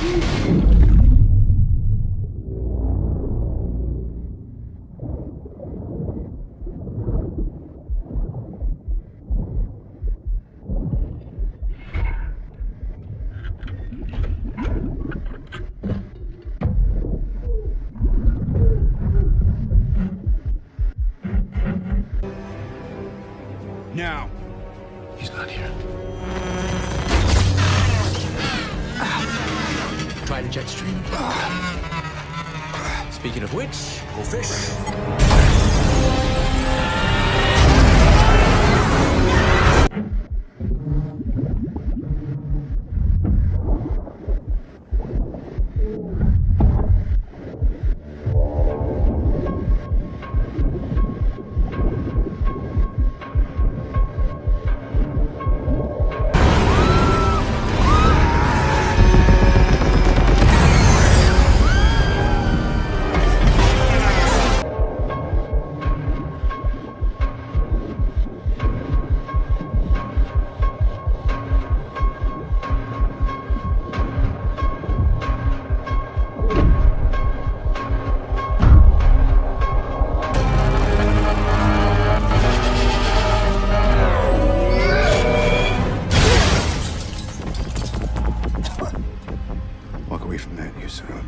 Try the jet stream. Speaking of which, go fish.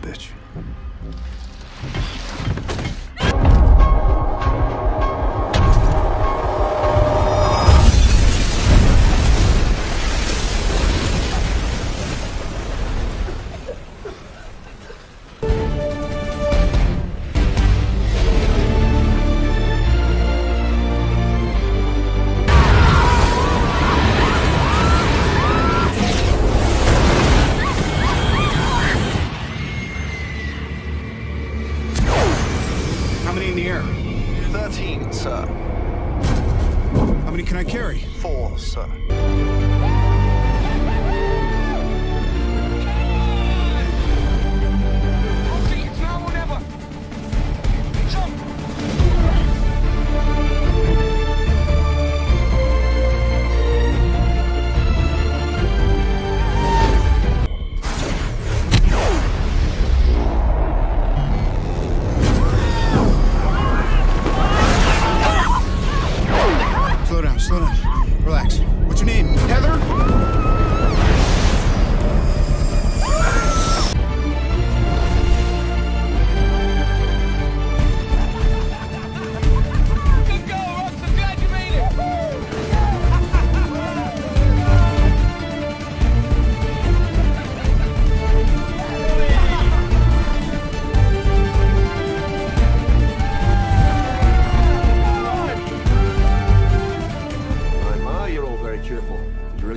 Bitch.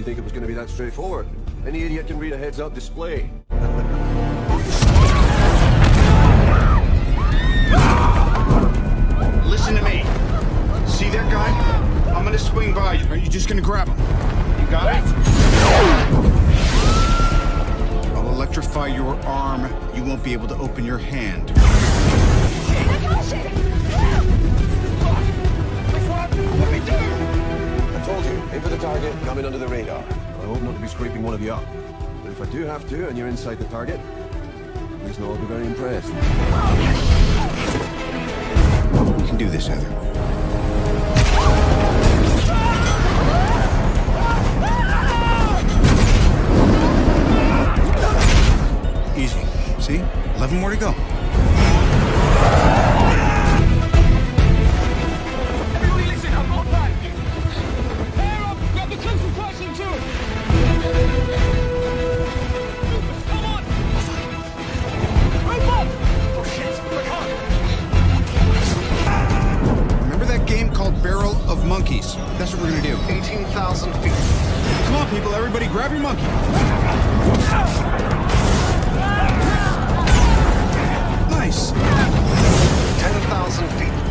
Did you really think it was going to be that straightforward? Any idiot can read a heads-up display. Listen to me. See that guy? I'm gonna swing by you. Are you just gonna grab him? You got it? I'll electrify your arm. You won't be able to open your hand. I told you, aim for the target, come in under the radar. I hope not to be scraping one of you up. But if I do have to, and you're inside the target, please know I'll be very impressed. You can do this, Heather. do? 18,000 feet. Come on, people, everybody grab your monkey. Nice. 10,000 feet.